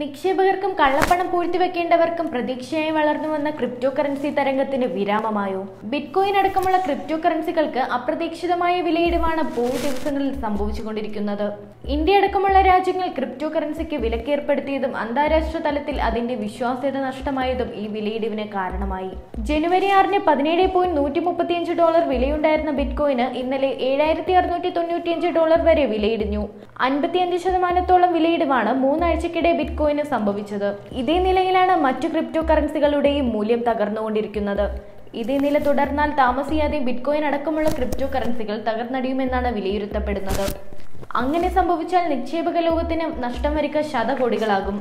നിക്ഷേപകർക്കും കള്ളപ്പണം പൂഴ്ത്തിവെക്കേണ്ടവർക്കും പ്രതീക്ഷയായി വളർന്നു വന്ന ക്രിപ്റ്റോ കറൻസി തരംഗത്തിന് വിരാമമായോ? ബിറ്റ്കോയിൻ അടക്കമുള്ള ക്രിപ്റ്റോ കറൻസികൾക്ക് അപ്രതീക്ഷിതമായ വിലയിടിവാണ് പോയി ദിവസങ്ങളിൽ സംഭവിച്ചുകൊണ്ടിരിക്കുന്നത്. ഇന്ത്യ അടക്കമുള്ള രാജ്യങ്ങൾ ക്രിപ്റ്റോ കറൻസിക്ക് വിലക്കേർപ്പെടുത്തിയതും അന്താരാഷ്ട്ര തലത്തിൽ അതിന്റെ വിശ്വാസ്യത നഷ്ടമായതും ഈ വിലയിടിവിന് കാരണമായി. ജനുവരി ആറിന് പതിനേഴ് പോയിന്റ് നൂറ്റി മുപ്പത്തിയഞ്ച് ഡോളർ വിലയുണ്ടായിരുന്ന ബിറ്റ്കോയിന് ഇന്നലെ ഏഴായിരത്തി അറുന്നൂറ്റി തൊണ്ണൂറ്റിയഞ്ച് ഡോളർ വരെ വിലയിടിഞ്ഞു. അൻപത്തിയഞ്ച് ശതമാനത്തോളം വിലയിടിവാണ് മൂന്നാഴ്ചക്കിടെ ബിറ്റ്കോയിന് സംഭവിച്ചത്. ഇതേ നിലയിലാണ് മറ്റു ക്രിപ്റ്റോ കറൻസികളുടെയും മൂല്യം തകർന്നുകൊണ്ടിരിക്കുന്നത്. ഇതേ നില തുടർന്നാൽ താമസിയാതെ ബിറ്റ്കോയിൻ അടക്കമുള്ള ക്രിപ്റ്റോ കറൻസികൾ തകർന്നടിയുമെന്നാണ് വിലയിരുത്തപ്പെടുന്നത്. അങ്ങനെ സംഭവിച്ചാൽ നിക്ഷേപക ലോകത്തിന് നഷ്ടം വരിക ശതകോടികളാകും.